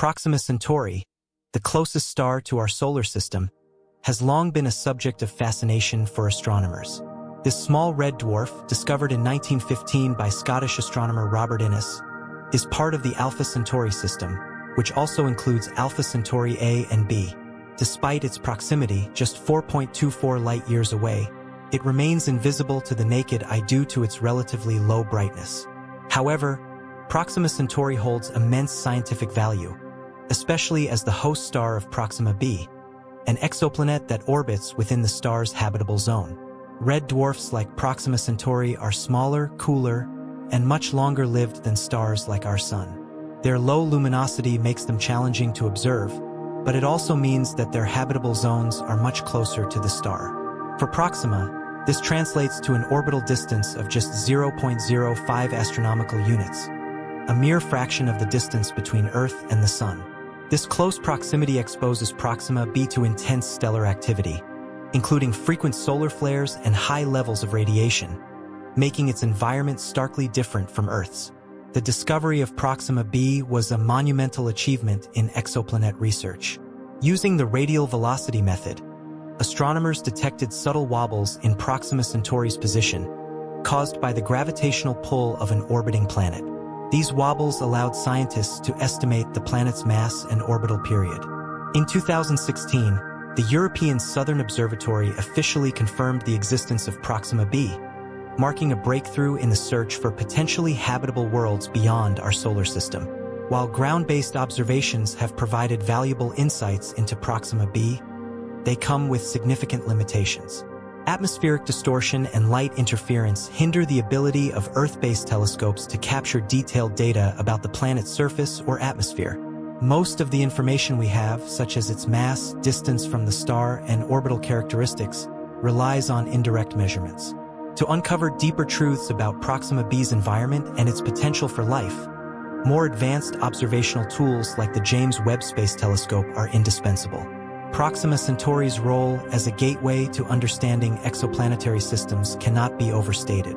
Proxima Centauri, the closest star to our solar system, has long been a subject of fascination for astronomers. This small red dwarf, discovered in 1915 by Scottish astronomer Robert Innes, is part of the Alpha Centauri system, which also includes Alpha Centauri A and B. Despite its proximity, just 4.24 light-years away, it remains invisible to the naked eye due to its relatively low brightness. However, Proxima Centauri holds immense scientific value, especially as the host star of Proxima b, an exoplanet that orbits within the star's habitable zone. Red dwarfs like Proxima Centauri are smaller, cooler, and much longer lived than stars like our Sun. Their low luminosity makes them challenging to observe, but it also means that their habitable zones are much closer to the star. For Proxima, this translates to an orbital distance of just 0.05 astronomical units, a mere fraction of the distance between Earth and the Sun. This close proximity exposes Proxima b to intense stellar activity, including frequent solar flares and high levels of radiation, making its environment starkly different from Earth's. The discovery of Proxima b was a monumental achievement in exoplanet research. Using the radial velocity method, astronomers detected subtle wobbles in Proxima Centauri's position, caused by the gravitational pull of an orbiting planet. These wobbles allowed scientists to estimate the planet's mass and orbital period. In 2016, the European Southern Observatory officially confirmed the existence of Proxima b, marking a breakthrough in the search for potentially habitable worlds beyond our solar system. While ground-based observations have provided valuable insights into Proxima b, they come with significant limitations. Atmospheric distortion and light interference hinder the ability of Earth-based telescopes to capture detailed data about the planet's surface or atmosphere. Most of the information we have, such as its mass, distance from the star, and orbital characteristics, relies on indirect measurements. To uncover deeper truths about Proxima b's environment and its potential for life, more advanced observational tools like the James Webb Space Telescope are indispensable. Proxima Centauri's role as a gateway to understanding exoplanetary systems cannot be overstated.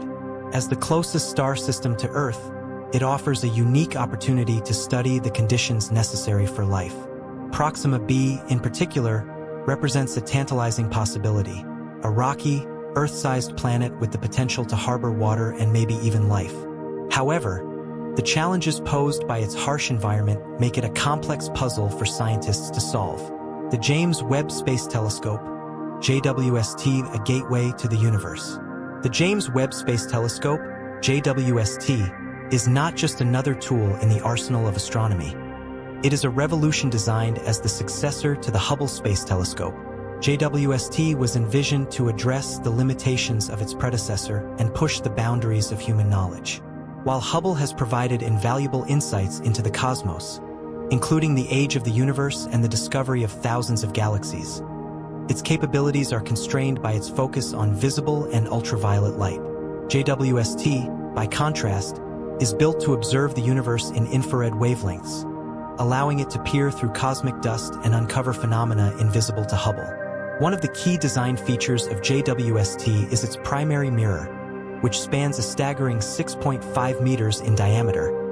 As the closest star system to Earth, it offers a unique opportunity to study the conditions necessary for life. Proxima b, in particular, represents a tantalizing possibility, a rocky, Earth-sized planet with the potential to harbor water and maybe even life. However, the challenges posed by its harsh environment make it a complex puzzle for scientists to solve. The James Webb Space Telescope, JWST, a gateway to the universe. The James Webb Space Telescope, JWST, is not just another tool in the arsenal of astronomy. It is a revolution designed as the successor to the Hubble Space Telescope. JWST was envisioned to address the limitations of its predecessor and push the boundaries of human knowledge. While Hubble has provided invaluable insights into the cosmos, including the age of the universe and the discovery of thousands of galaxies. Its capabilities are constrained by its focus on visible and ultraviolet light. JWST, by contrast, is built to observe the universe in infrared wavelengths, allowing it to peer through cosmic dust and uncover phenomena invisible to Hubble. One of the key design features of JWST is its primary mirror, which spans a staggering 6.5 meters in diameter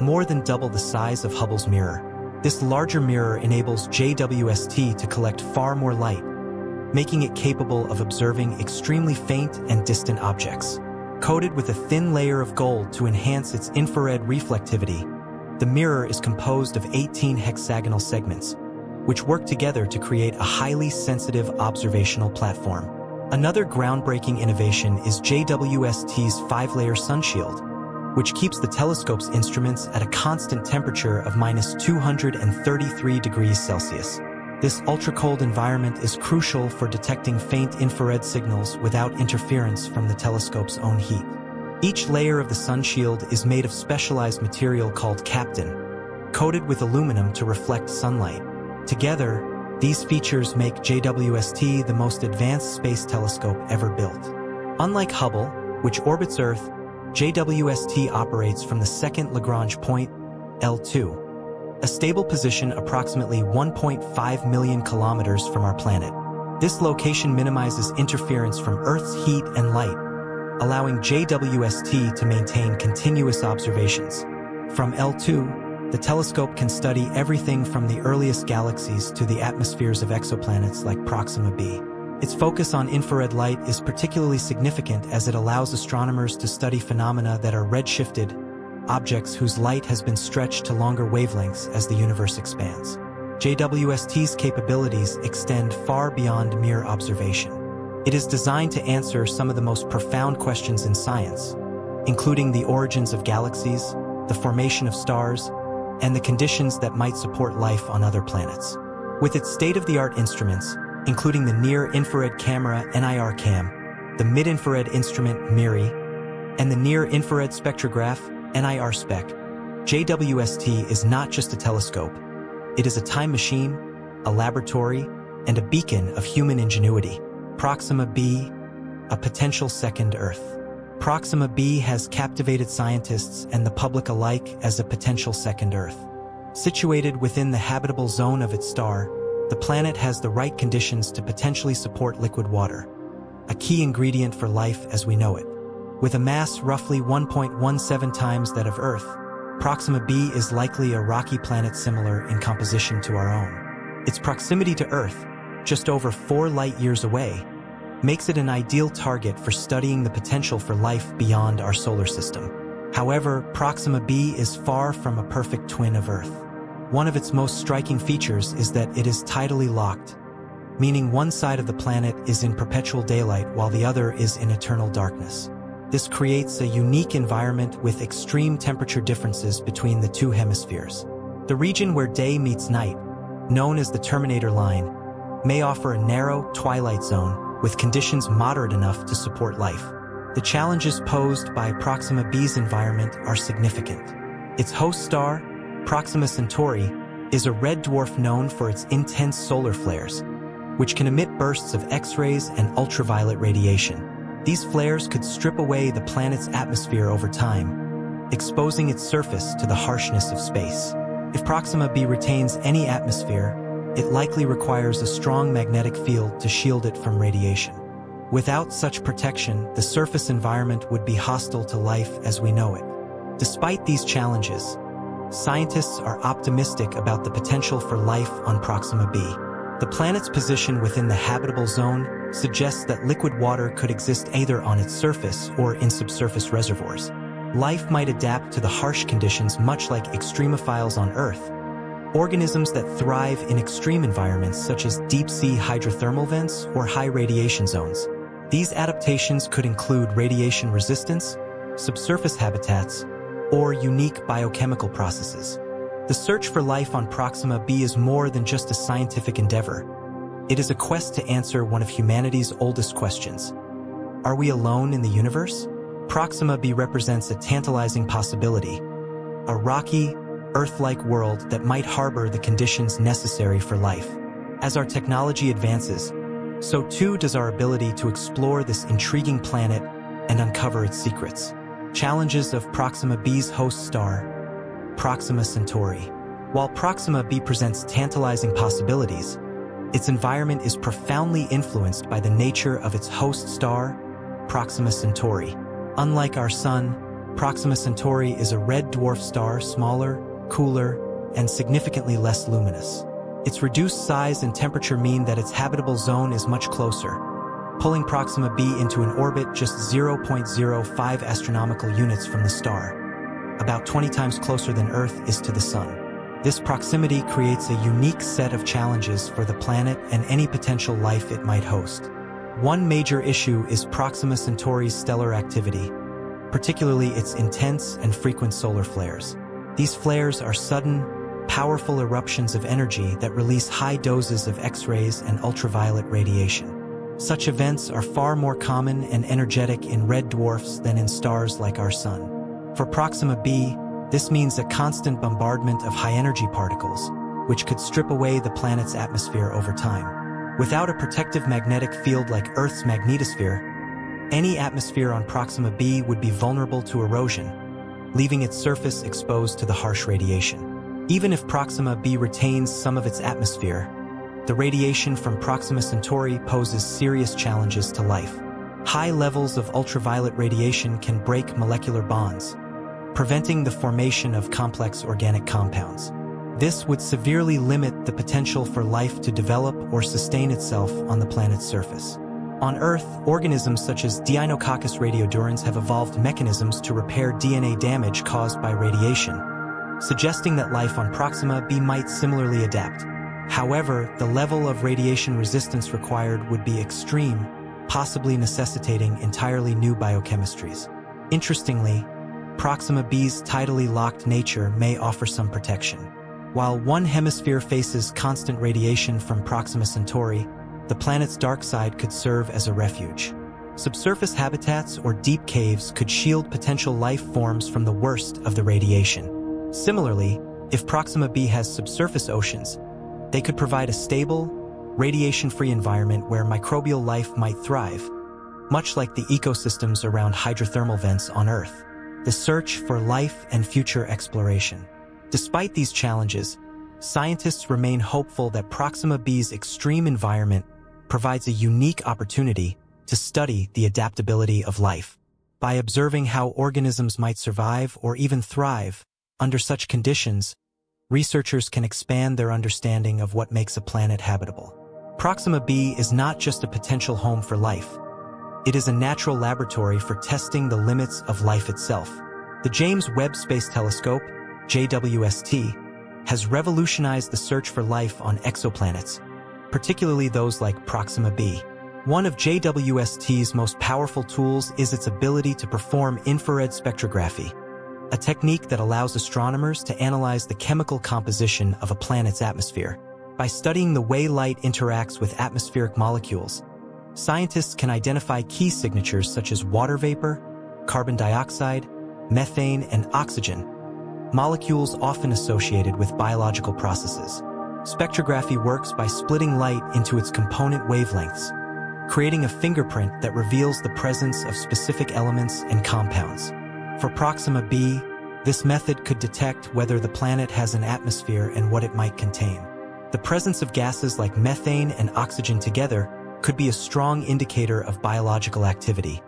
more than double the size of Hubble's mirror. This larger mirror enables JWST to collect far more light, making it capable of observing extremely faint and distant objects. Coated with a thin layer of gold to enhance its infrared reflectivity, the mirror is composed of 18 hexagonal segments, which work together to create a highly sensitive observational platform. Another groundbreaking innovation is JWST's five-layer sunshield, which keeps the telescope's instruments at a constant temperature of minus 233 degrees Celsius. This ultra-cold environment is crucial for detecting faint infrared signals without interference from the telescope's own heat. Each layer of the sunshield is made of specialized material called Kapton, coated with aluminum to reflect sunlight. Together, these features make JWST the most advanced space telescope ever built. Unlike Hubble, which orbits Earth, JWST operates from the second Lagrange point, L2, a stable position approximately 1.5 million kilometers from our planet. This location minimizes interference from Earth's heat and light, allowing JWST to maintain continuous observations. From L2, the telescope can study everything from the earliest galaxies to the atmospheres of exoplanets like Proxima b. Its focus on infrared light is particularly significant as it allows astronomers to study phenomena that are redshifted, objects whose light has been stretched to longer wavelengths as the universe expands. JWST's capabilities extend far beyond mere observation. It is designed to answer some of the most profound questions in science, including the origins of galaxies, the formation of stars, and the conditions that might support life on other planets. With its state-of-the-art instruments, including the near-infrared camera NIRCam, the mid-infrared instrument MIRI, and the near-infrared spectrograph NIRSpec, JWST is not just a telescope. It is a time machine, a laboratory, and a beacon of human ingenuity. Proxima b, a potential second Earth. Proxima b has captivated scientists and the public alike as a potential second Earth. Situated within the habitable zone of its star, the planet has the right conditions to potentially support liquid water, a key ingredient for life as we know it. With a mass roughly 1.17 times that of Earth, Proxima b is likely a rocky planet similar in composition to our own. Its proximity to Earth just over four light-years away, makes it an ideal target for studying the potential for life beyond our solar system. However, Proxima b is far from a perfect twin of Earth. One of its most striking features is that it is tidally locked, meaning one side of the planet is in perpetual daylight while the other is in eternal darkness. This creates a unique environment with extreme temperature differences between the two hemispheres. The region where day meets night, known as the Terminator Line, may offer a narrow, twilight zone with conditions moderate enough to support life. The challenges posed by Proxima b's environment are significant. Its host star, Proxima Centauri, is a red dwarf known for its intense solar flares, which can emit bursts of X-rays and ultraviolet radiation. These flares could strip away the planet's atmosphere over time, exposing its surface to the harshness of space. If Proxima b retains any atmosphere, it likely requires a strong magnetic field to shield it from radiation. Without such protection, the surface environment would be hostile to life as we know it. Despite these challenges, scientists are optimistic about the potential for life on Proxima b. The planet's position within the habitable zone suggests that liquid water could exist either on its surface or in subsurface reservoirs. Life might adapt to the harsh conditions much like extremophiles on Earth, Organisms that thrive in extreme environments such as deep-sea hydrothermal vents or high radiation zones. These adaptations could include radiation resistance, subsurface habitats, or unique biochemical processes. The search for life on Proxima b is more than just a scientific endeavor. It is a quest to answer one of humanity's oldest questions. Are we alone in the universe? Proxima b represents a tantalizing possibility, a rocky, Earth-like world that might harbor the conditions necessary for life. As our technology advances, so too does our ability to explore this intriguing planet and uncover its secrets. Challenges of Proxima b's host star, Proxima Centauri. While Proxima b presents tantalizing possibilities, its environment is profoundly influenced by the nature of its host star, Proxima Centauri. Unlike our Sun, Proxima Centauri is a red dwarf star smaller, cooler, and significantly less luminous. Its reduced size and temperature mean that its habitable zone is much closer, pulling Proxima b into an orbit just 0.05 astronomical units from the star, about 20 times closer than Earth is to the Sun. This proximity creates a unique set of challenges for the planet and any potential life it might host. One major issue is Proxima Centauri's stellar activity, particularly its intense and frequent solar flares. These flares are sudden, powerful eruptions of energy that release high doses of X-rays and ultraviolet radiation. Such events are far more common and energetic in red dwarfs than in stars like our Sun. For Proxima b, this means a constant bombardment of high-energy particles, which could strip away the planet's atmosphere over time. Without a protective magnetic field like Earth's magnetosphere, any atmosphere on Proxima b would be vulnerable to erosion, leaving its surface exposed to the harsh radiation. Even if Proxima b retains some of its atmosphere, the radiation from Proxima Centauri poses serious challenges to life. High levels of ultraviolet radiation can break molecular bonds, preventing the formation of complex organic compounds. This would severely limit the potential for life to develop or sustain itself on the planet's surface. On Earth, organisms such as Deinococcus radiodurans have evolved mechanisms to repair DNA damage caused by radiation, suggesting that life on Proxima b might similarly adapt. However, the level of radiation resistance required would be extreme, possibly necessitating entirely new biochemistries. Interestingly, Proxima b's tidally locked nature may offer some protection. While one hemisphere faces constant radiation from Proxima Centauri, the planet's dark side could serve as a refuge. Subsurface habitats or deep caves could shield potential life forms from the worst of the radiation. Similarly, if Proxima b has subsurface oceans, they could provide a stable, radiation-free environment where microbial life might thrive, much like the ecosystems around hydrothermal vents on Earth. The search for life and future exploration. Despite these challenges, scientists remain hopeful that Proxima b's extreme environment provides a unique opportunity to study the adaptability of life. By observing how organisms might survive or even thrive under such conditions, researchers can expand their understanding of what makes a planet habitable. Proxima b is not just a potential home for life. It is a natural laboratory for testing the limits of life itself. The James Webb Space Telescope, JWST, has revolutionized the search for life on exoplanets, particularly those like Proxima b. One of JWST's most powerful tools is its ability to perform infrared spectrography, a technique that allows astronomers to analyze the chemical composition of a planet's atmosphere. By studying the way light interacts with atmospheric molecules, scientists can identify key signatures such as water vapor, carbon dioxide, methane, and oxygen, molecules often associated with biological processes. Spectrography works by splitting light into its component wavelengths, creating a fingerprint that reveals the presence of specific elements and compounds. For Proxima b, this method could detect whether the planet has an atmosphere and what it might contain. The presence of gases like methane and oxygen together could be a strong indicator of biological activity,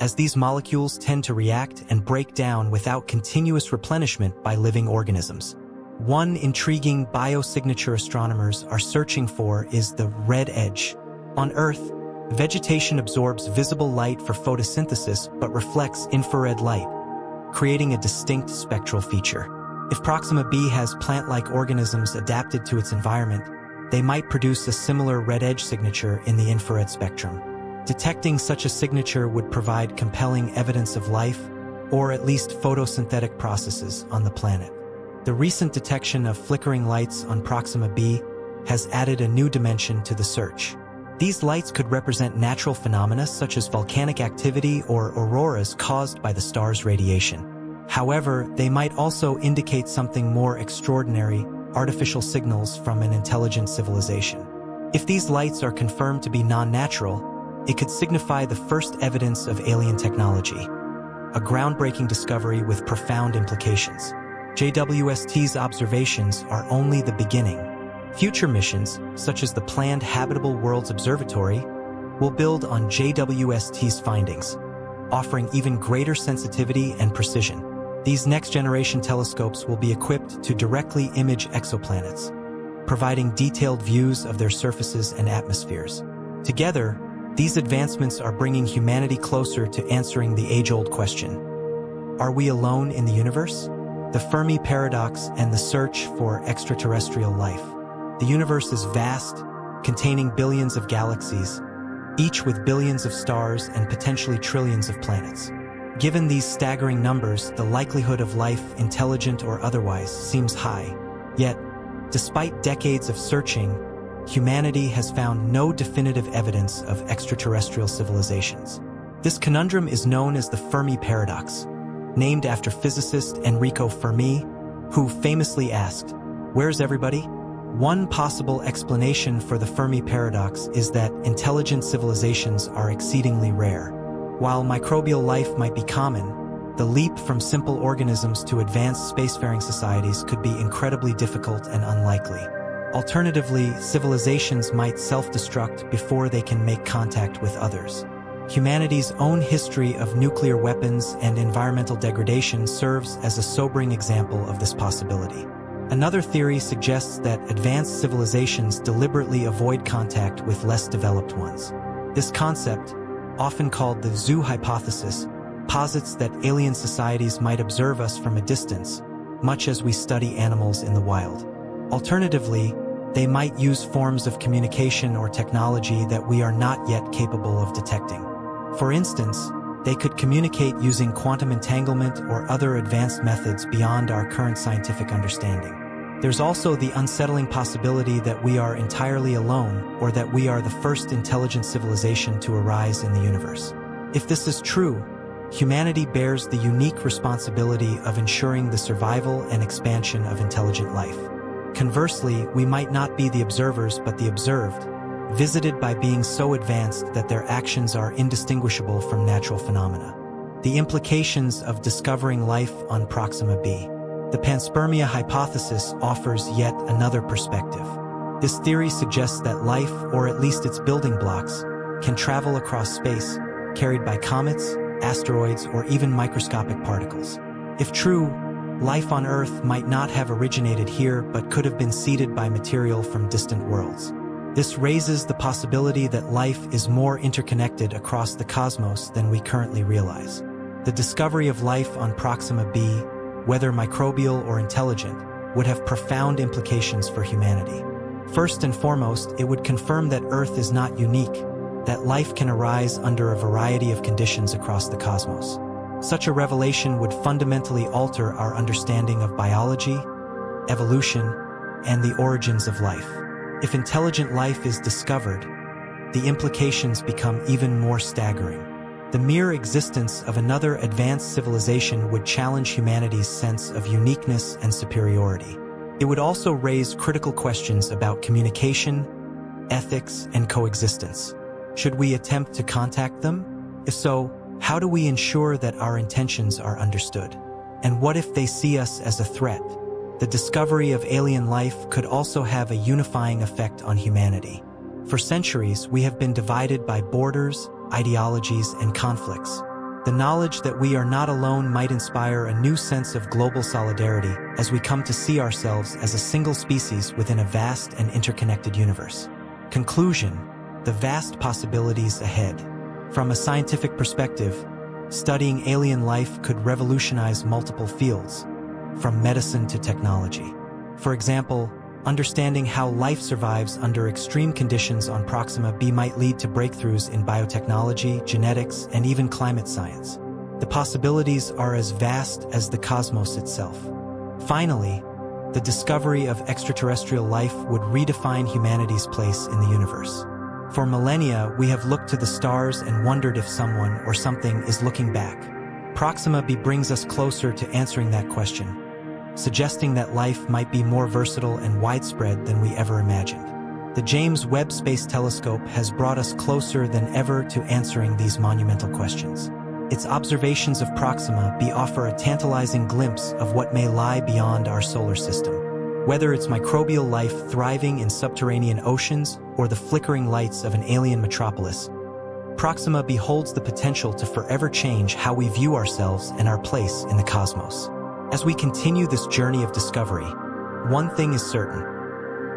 as these molecules tend to react and break down without continuous replenishment by living organisms. One intriguing biosignature astronomers are searching for is the red edge. On Earth, vegetation absorbs visible light for photosynthesis but reflects infrared light, creating a distinct spectral feature. If Proxima b has plant-like organisms adapted to its environment, they might produce a similar red edge signature in the infrared spectrum. Detecting such a signature would provide compelling evidence of life, or at least photosynthetic processes on the planet. The recent detection of flickering lights on Proxima b has added a new dimension to the search. These lights could represent natural phenomena such as volcanic activity or auroras caused by the star's radiation. However, they might also indicate something more extraordinary, artificial signals from an intelligent civilization. If these lights are confirmed to be non-natural, it could signify the first evidence of alien technology, a groundbreaking discovery with profound implications. JWST's observations are only the beginning. Future missions, such as the planned Habitable Worlds Observatory, will build on JWST's findings, offering even greater sensitivity and precision. These next-generation telescopes will be equipped to directly image exoplanets, providing detailed views of their surfaces and atmospheres. Together, these advancements are bringing humanity closer to answering the age-old question, are we alone in the universe? the Fermi paradox, and the search for extraterrestrial life. The universe is vast, containing billions of galaxies, each with billions of stars and potentially trillions of planets. Given these staggering numbers, the likelihood of life, intelligent or otherwise, seems high. Yet, despite decades of searching, humanity has found no definitive evidence of extraterrestrial civilizations. This conundrum is known as the Fermi paradox, named after physicist Enrico Fermi, who famously asked, Where's everybody? One possible explanation for the Fermi paradox is that intelligent civilizations are exceedingly rare. While microbial life might be common, the leap from simple organisms to advanced spacefaring societies could be incredibly difficult and unlikely. Alternatively, civilizations might self-destruct before they can make contact with others. humanity's own history of nuclear weapons and environmental degradation serves as a sobering example of this possibility. Another theory suggests that advanced civilizations deliberately avoid contact with less developed ones. This concept, often called the zoo hypothesis, posits that alien societies might observe us from a distance, much as we study animals in the wild. Alternatively, they might use forms of communication or technology that we are not yet capable of detecting. For instance, they could communicate using quantum entanglement or other advanced methods beyond our current scientific understanding. There's also the unsettling possibility that we are entirely alone or that we are the first intelligent civilization to arise in the universe. If this is true, humanity bears the unique responsibility of ensuring the survival and expansion of intelligent life. Conversely, we might not be the observers but the observed, visited by beings so advanced that their actions are indistinguishable from natural phenomena. The implications of discovering life on Proxima b. The panspermia hypothesis offers yet another perspective. This theory suggests that life, or at least its building blocks, can travel across space, carried by comets, asteroids, or even microscopic particles. If true, life on Earth might not have originated here but could have been seeded by material from distant worlds. This raises the possibility that life is more interconnected across the cosmos than we currently realize. The discovery of life on Proxima b whether microbial or intelligent, would have profound implications for humanity. First and foremost, it would confirm that Earth is not unique, that life can arise under a variety of conditions across the cosmos. Such a revelation would fundamentally alter our understanding of biology, evolution, and the origins of life. If intelligent life is discovered, the implications become even more staggering. The mere existence of another advanced civilization would challenge humanity's sense of uniqueness and superiority. It would also raise critical questions about communication, ethics, and coexistence. Should we attempt to contact them? If so, how do we ensure that our intentions are understood? And what if they see us as a threat? The discovery of alien life could also have a unifying effect on humanity. For centuries, we have been divided by borders, ideologies, and conflicts. The knowledge that we are not alone might inspire a new sense of global solidarity as we come to see ourselves as a single species within a vast and interconnected universe. Conclusion, the vast possibilities ahead. From a scientific perspective, studying alien life could revolutionize multiple fields, from medicine to technology. For example, Understanding how life survives under extreme conditions on Proxima b might lead to breakthroughs in biotechnology, genetics, and even climate science. The possibilities are as vast as the cosmos itself. Finally, the discovery of extraterrestrial life would redefine humanity's place in the universe. For millennia, we have looked to the stars and wondered if someone or something is looking back. Proxima b brings us closer to answering that question suggesting that life might be more versatile and widespread than we ever imagined. The James Webb Space Telescope has brought us closer than ever to answering these monumental questions. Its observations of Proxima b offer a tantalizing glimpse of what may lie beyond our solar system. Whether it's microbial life thriving in subterranean oceans or the flickering lights of an alien metropolis, Proxima b holds the potential to forever change how we view ourselves and our place in the cosmos. As we continue this journey of discovery, one thing is certain.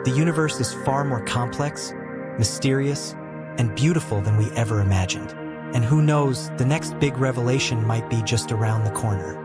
The universe is far more complex, mysterious, and beautiful than we ever imagined. And who knows, the next big revelation might be just around the corner.